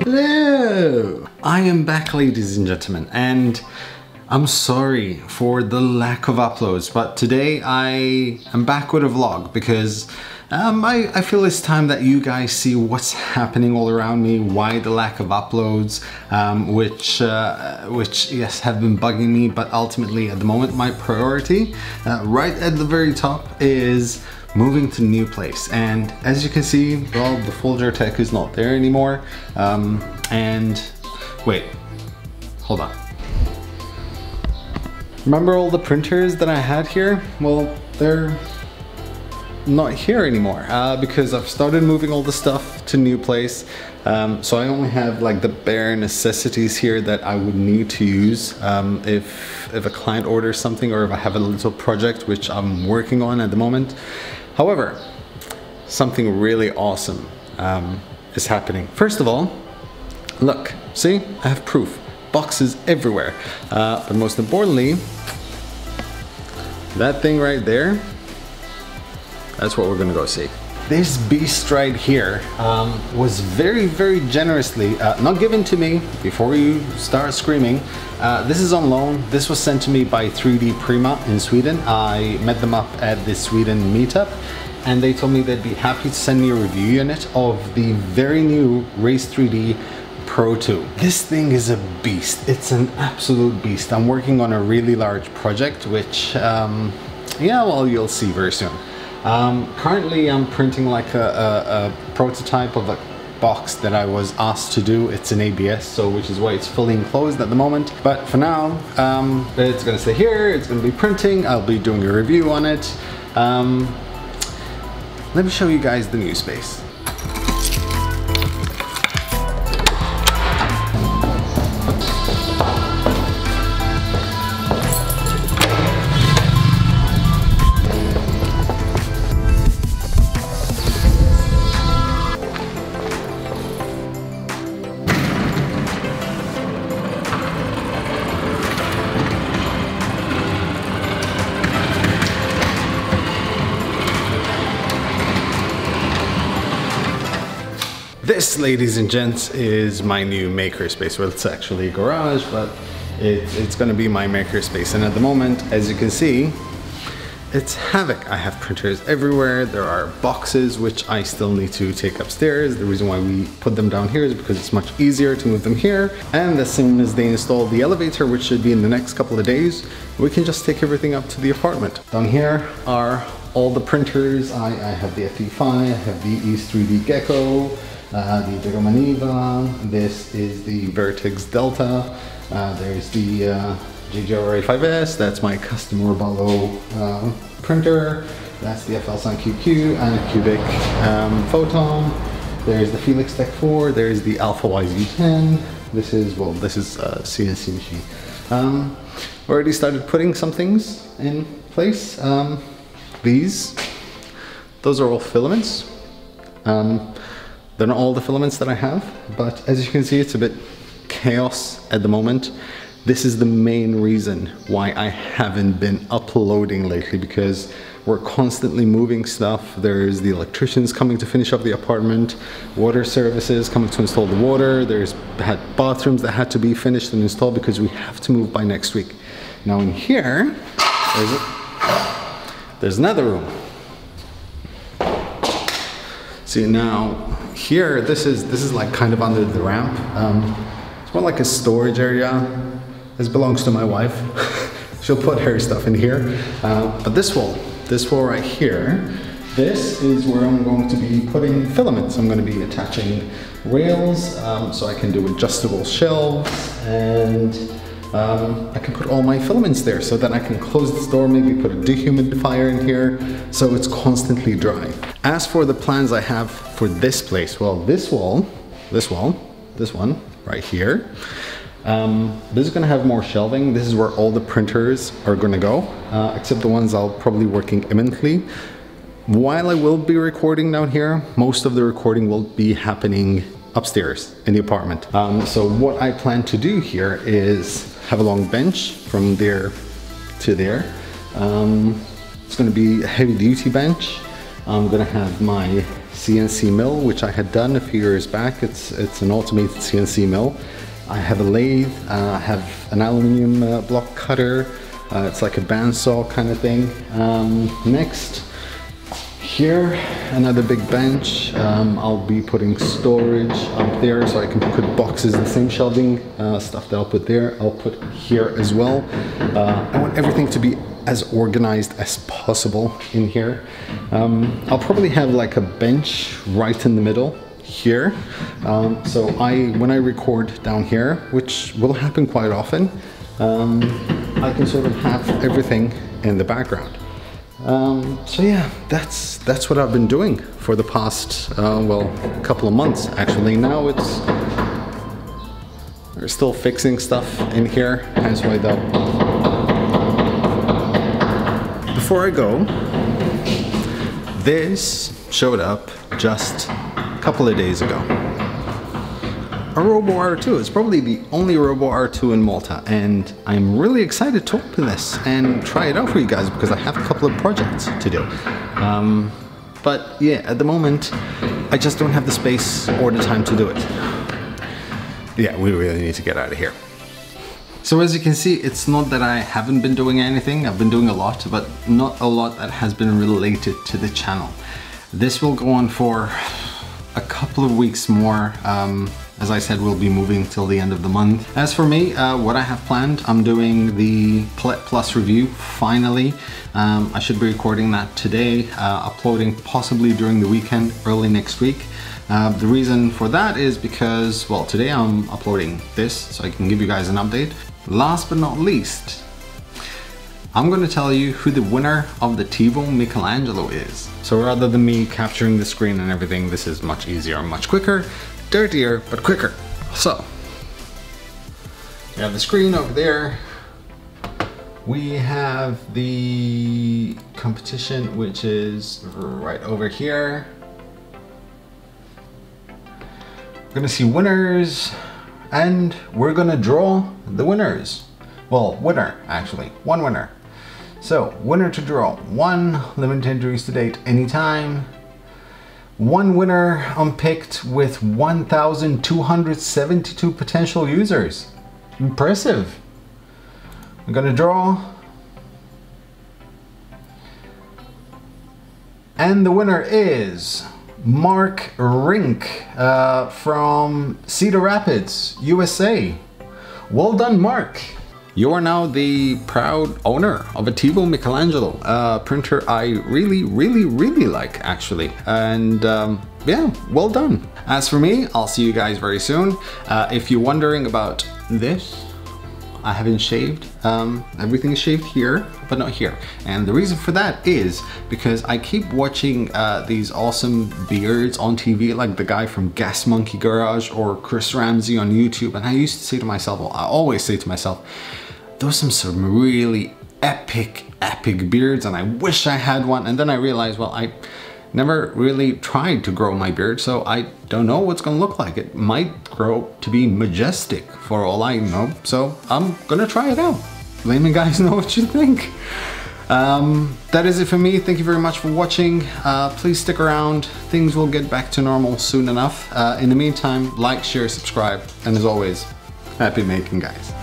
Hello! I am back ladies and gentlemen and I'm sorry for the lack of uploads but today I am back with a vlog because um, I, I, feel it's time that you guys see what's happening all around me, why the lack of uploads, um, which, uh, which yes, have been bugging me, but ultimately at the moment my priority, uh, right at the very top is moving to new place. And as you can see, well, the Folger Tech is not there anymore. Um, and wait, hold on. Remember all the printers that I had here? Well, they're not here anymore uh, because I've started moving all the stuff to new place. Um, so I only have like the bare necessities here that I would need to use um, if, if a client orders something or if I have a little project which I'm working on at the moment. However, something really awesome um, is happening. First of all, look, see, I have proof. Boxes everywhere. Uh, but most importantly, that thing right there that's what we're gonna go see. This beast right here um, was very, very generously, uh, not given to me before you start screaming. Uh, this is on loan. This was sent to me by 3D Prima in Sweden. I met them up at the Sweden meetup and they told me they'd be happy to send me a review unit of the very new Raise3D Pro 2. This thing is a beast. It's an absolute beast. I'm working on a really large project, which, um, yeah, well, you'll see very soon. Um, currently I'm printing like a, a, a, prototype of a box that I was asked to do. It's an ABS, so which is why it's fully enclosed at the moment. But for now, um, it's gonna stay here, it's gonna be printing, I'll be doing a review on it. Um, let me show you guys the new space. This, ladies and gents, is my new makerspace. Well, it's actually a garage, but it, it's gonna be my makerspace. And at the moment, as you can see, it's havoc. I have printers everywhere. There are boxes, which I still need to take upstairs. The reason why we put them down here is because it's much easier to move them here. And as soon as they install the elevator, which should be in the next couple of days, we can just take everything up to the apartment. Down here are all the printers. I, I have the FE5, I have the East 3D Gecko, uh, the Maneva. This is the Vertex Delta. Uh, there's the uh, JGAurora A5S. That's my custom Robalo uh, printer. That's the FLSUN QQ and Cubic um, Photon. There's the Felix Tech 4. There's the Alpha YZ10. This is, well, this is a CNC machine. Um, already started putting some things in place. Um, these, those are all filaments. Um, they're not all the filaments that I have, but as you can see, it's a bit chaos at the moment. This is the main reason why I haven't been uploading lately because we're constantly moving stuff. There's the electricians coming to finish up the apartment, water services coming to install the water. There's had bathrooms that had to be finished and installed because we have to move by next week. Now in here, there's, there's another room. See now, here, this is, this is like kind of under the ramp. Um, it's more like a storage area. This belongs to my wife. She'll put her stuff in here. Uh, but this wall, this wall right here, this is where I'm going to be putting filaments. I'm going to be attaching rails um, so I can do adjustable shelves and um, I can put all my filaments there so that I can close this door, maybe put a dehumidifier in here so it's constantly dry. As for the plans I have for this place, well, this wall, this wall, this one right here, um, this is gonna have more shelving. This is where all the printers are gonna go, uh, except the ones I'll probably working imminently. While I will be recording down here, most of the recording will be happening upstairs in the apartment. Um, so what I plan to do here is have a long bench from there to there. Um, it's gonna be a heavy duty bench. I'm gonna have my CNC mill, which I had done a few years back. It's, it's an automated CNC mill. I have a lathe, uh, I have an aluminium uh, block cutter. Uh, it's like a bandsaw kind of thing. Um, next, here, another big bench. Um, I'll be putting storage up there so I can put boxes, the same shelving uh, stuff that I'll put there, I'll put here as well. Uh, I want everything to be as organized as possible in here. Um, I'll probably have like a bench right in the middle here. Um, so I, when I record down here, which will happen quite often, um, I can sort of have everything in the background. Um, so yeah, that's that's what I've been doing for the past uh, well, couple of months actually. Now it's we're still fixing stuff in here, hence why the. Before I go, this showed up just a couple of days ago a Robo R2. It's probably the only Robo R2 in Malta and I'm really excited to open this and try it out for you guys because I have a couple of projects to do. Um, but yeah, at the moment, I just don't have the space or the time to do it. Yeah, we really need to get out of here. So as you can see, it's not that I haven't been doing anything, I've been doing a lot, but not a lot that has been related to the channel. This will go on for a couple of weeks more. Um, as I said, we'll be moving till the end of the month. As for me, uh, what I have planned, I'm doing the Palette Plus review, finally. Um, I should be recording that today, uh, uploading possibly during the weekend, early next week. Uh, the reason for that is because, well, today I'm uploading this so I can give you guys an update. Last but not least, I'm going to tell you who the winner of the Tevo Michelangelo is. So rather than me capturing the screen and everything, this is much easier and much quicker dirtier, but quicker. So, we have the screen over there. We have the competition, which is right over here. We're gonna see winners, and we're gonna draw the winners. Well, winner, actually, one winner. So, winner to draw, one limited entries to date anytime, one winner unpicked with 1,272 potential users. Impressive. I'm gonna draw. And the winner is Mark Rink uh, from Cedar Rapids, USA. Well done, Mark. You are now the proud owner of a Tevo Michelangelo, printer I really, really, really like actually. And um, yeah, well done. As for me, I'll see you guys very soon. Uh, if you're wondering about this, I haven't shaved. Um, everything is shaved here, but not here. And the reason for that is because I keep watching uh, these awesome beards on TV, like the guy from Gas Monkey Garage or Chris Ramsay on YouTube. And I used to say to myself, well, I always say to myself, those are some really epic, epic beards and I wish I had one. And then I realized, well, I never really tried to grow my beard, so I don't know what's gonna look like. It might grow to be majestic for all I know, so I'm gonna try it out. Let me guys know what you think. Um, that is it for me. Thank you very much for watching. Uh, please stick around. Things will get back to normal soon enough. Uh, in the meantime, like, share, subscribe, and as always, happy making, guys.